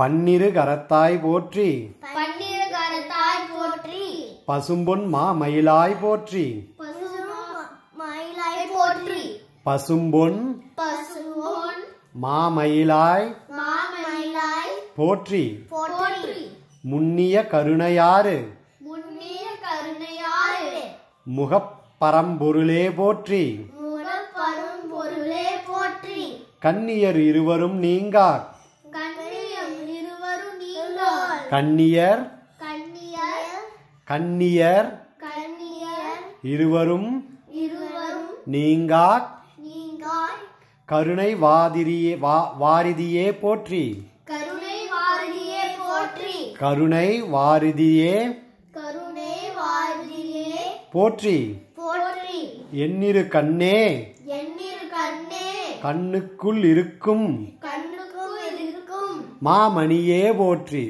பன்னிரு கரத்தாய் போற்றி. பன்னிரு கரத்தாய் போற்றி. பசும்பொன் மா மயிலாய் போற்றி. மயிலாய் போற்றி. பசும்பொன் பசுவோன் மாமயிலாய் மாமயிலாய் போற்றி. போற்றி. முன்னிய கருணையாறு. முன்னிய கருணையாறு. முகப்பரம்பொருளே போற்றி. முகப்பரும் பொருளே போற்றி. கன்னியர் இருவரும் நீங்கார் கண்ணியம் இருவரும் நீங்கள் கன்னியர் கண்ணியர். கண்ணியர். இருவரும். நீங்கள் கருணை வாதிரியே வாரிதியே போற்றி. கருணை வாரியே போற்றி. கருணை வாரிதியே போற்றி. போற்றி. எண்ணிரு கண்ணே. கண்ணுக்குள் இருக்கும். மாமணியே போற்றி.